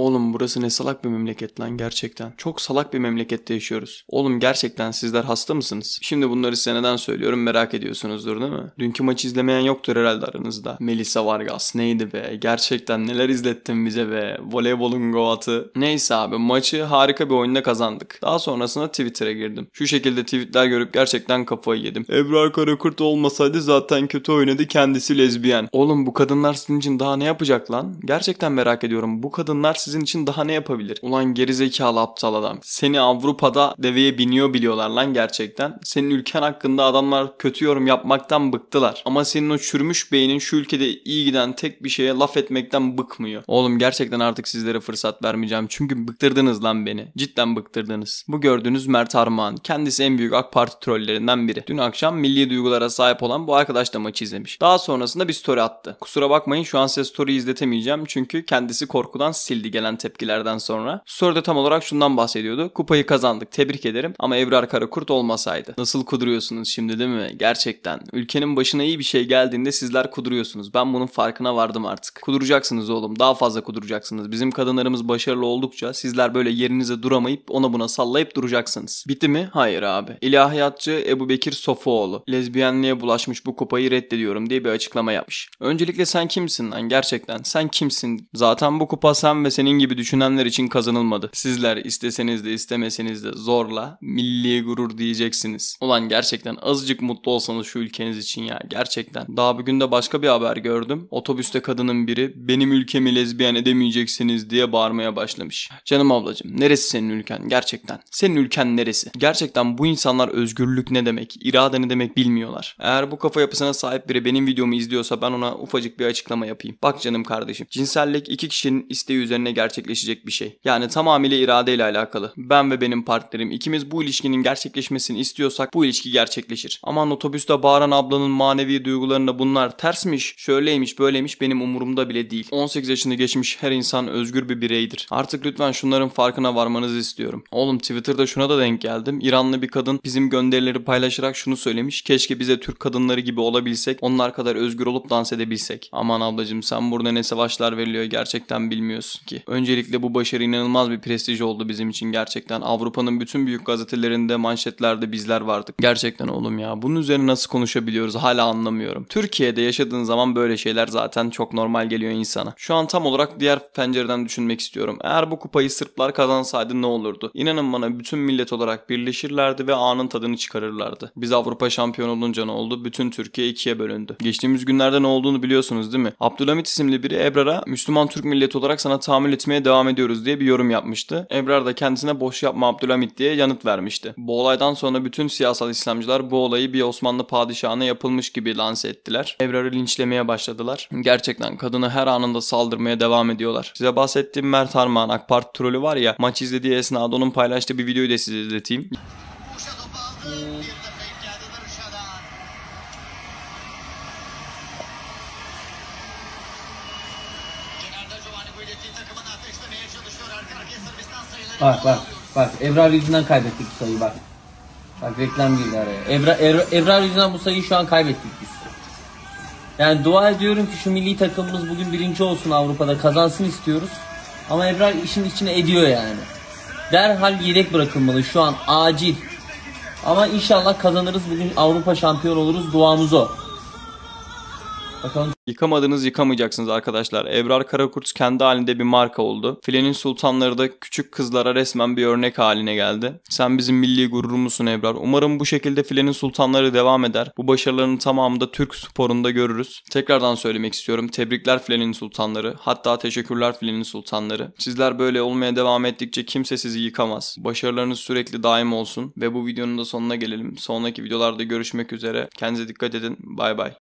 Oğlum burası ne salak bir memleket lan gerçekten. Çok salak bir memlekette yaşıyoruz. Oğlum gerçekten sizler hasta mısınız? Şimdi bunları size neden söylüyorum merak ediyorsunuzdur değil mi? Dünkü maçı izlemeyen yoktur herhalde aranızda. Melisa Vargas neydi be? Gerçekten neler izlettin bize be? Voleybolun goatı. Neyse abi maçı harika bir oyunda kazandık. Daha sonrasında Twitter'a girdim. Şu şekilde tweetler görüp gerçekten kafayı yedim. Ebrar Karakurt olmasaydı zaten kötü oynadı kendisi lezbiyen. Oğlum bu kadınlar sizin için daha ne yapacak lan? Gerçekten merak ediyorum. Bu kadınlar sizin için daha ne yapabilir? Ulan gerizekalı aptal adam. Seni Avrupa'da deveye biniyor biliyorlar lan gerçekten. Senin ülken hakkında adamlar kötü yorum yapmaktan bıktılar. Ama senin o çürümüş beynin şu ülkede iyi giden tek bir şeye laf etmekten bıkmıyor. Oğlum gerçekten artık sizlere fırsat vermeyeceğim. Çünkü bıktırdınız lan beni. Cidden bıktırdınız. Bu gördüğünüz Mert Armağan. Kendisi en büyük AK Parti trollerinden biri. Dün akşam milli duygulara sahip olan bu arkadaş da maçı izlemiş. Daha sonrasında bir story attı. Kusura bakmayın şu an size story izletemeyeceğim. Çünkü kendisi korkudan sildi gelen tepkilerden sonra. Story'de tam olarak şundan bahsediyordu. Kupayı kazandık tebrik ederim ama Ebrar Karakurt olmasaydı. Nasıl kuduruyorsunuz şimdi değil mi? Gerçekten. Ülkenin başına iyi bir şey geldiğinde sizler kuduruyorsunuz. Ben bunun farkına vardım artık. Kuduracaksınız oğlum. Daha fazla kuduracaksınız. Bizim kadınlarımız başarılı oldukça sizler böyle yerinize duramayıp ona buna sallayıp duracaksınız. Bitti mi? Hayır abi. İlahiyatçı Ebu Bekir Sofuoğlu. Lezbiyenliğe bulaşmış bu kupayı reddediyorum diye bir açıklama yapmış. Öncelikle sen kimsin lan gerçekten? Sen kimsin? Zaten bu kupa sen ve senin gibi düşünenler için kazanılmadı. Sizler isteseniz de istemeseniz de zorla milli gurur diyeceksiniz. Ulan gerçekten azıcık mutlu olsanız şu ülkeniz için ya gerçekten. Daha bugün de başka bir haber gördüm. Otobüste kadının biri benim ülkemi lezbiyen edemeyeceksiniz diye bağırmaya başlamış. Canım ablacım neresi senin ülken gerçekten? Senin ülken neresi? Gerçekten bu insanlar özgürlük ne demek, irade ne demek bilmiyorlar. Eğer bu kafa yapısına sahip biri benim videomu izliyorsa ben ona ufacık bir açıklama yapayım. Bak canım kardeşim. Cinsellik iki kişinin isteği üzerine gerçekleşecek bir şey. Yani tamamıyla iradeyle alakalı. Ben ve benim partnerim ikimiz bu ilişkinin gerçekleşmesini istiyorsak bu ilişki gerçekleşir. Aman otobüste bağıran ablanın manevi duygularına bunlar tersmiş, şöyleymiş, böyleymiş benim umurumda bile değil. 18 yaşını geçmiş her insan özgür bir bireydir. Artık lütfen şunların farkına varmanızı istiyorum. Oğlum Twitter'da şuna da denk geldim. İranlı bir kadın bizim gönderileri paylaşarak şunu söylemiş. Keşke bize Türk kadınları gibi olabilsek, onlar kadar özgür olup dans edebilsek. Aman ablacım sen burada ne savaşlar veriliyor gerçekten bilmiyorsun ki. Öncelikle bu başarı inanılmaz bir prestij oldu bizim için gerçekten. Avrupa'nın bütün büyük gazetelerinde, manşetlerde bizler vardık. Gerçekten oğlum ya. Bunun üzerine nasıl konuşabiliyoruz hala anlamıyorum. Türkiye'de yaşadığın zaman böyle şeyler zaten çok normal geliyor insana. Şu an tam olarak diğer pencereden düşünmek istiyorum. Eğer bu kupayı Sırplar kazansaydı ne olurdu? İnanın bana bütün millet olarak birleşirlerdi ve anın tadını çıkarırlardı. Biz Avrupa şampiyon olunca ne oldu? Bütün Türkiye ikiye bölündü. Geçtiğimiz günlerde ne olduğunu biliyorsunuz değil mi? Abdülhamit isimli biri Ebrar'a Müslüman Türk milleti olarak sana tahammül etmeye devam ediyoruz diye bir yorum yapmıştı. Ebrar da kendisine boş yapma Abdülhamit diye yanıt vermişti. Bu olaydan sonra bütün siyasal İslamcılar bu olayı bir Osmanlı padişahına yapılmış gibi lanse ettiler. Ebrar'ı linçlemeye başladılar. Gerçekten kadını her anında saldırmaya devam ediyorlar. Size bahsettiğim Mert Armağan AK Parti trolü var ya maç izlediği esnada onun paylaştığı bir videoyu da size izleteyim. Topu aldı. Bir de Bak bak bak Ebrar yüzünden kaybettik bu sayıyı bak. Bak reklam girdi araya. Ebra, Ebra, Ebrar yüzünden bu sayıyı şu an kaybettik biz. Yani dua ediyorum ki şu milli takımımız bugün birinci olsun Avrupa'da kazansın istiyoruz. Ama Ebrar işin içine ediyor yani. Derhal yedek bırakılmalı şu an acil. Ama inşallah kazanırız bugün Avrupa şampiyon oluruz duamız o. Bakalım Yıkamadınız yıkamayacaksınız arkadaşlar. Ebrar Karakurt kendi halinde bir marka oldu. Filenin sultanları da küçük kızlara resmen bir örnek haline geldi. Sen bizim milli gururumuzsun Ebrar. Umarım bu şekilde filenin sultanları devam eder. Bu başarıların tamamını da Türk sporunda görürüz. Tekrardan söylemek istiyorum. Tebrikler filenin sultanları. Hatta teşekkürler filenin sultanları. Sizler böyle olmaya devam ettikçe kimse sizi yıkamaz. Başarılarınız sürekli daim olsun. Ve bu videonun da sonuna gelelim. Sonraki videolarda görüşmek üzere. Kendinize dikkat edin. Bay bay.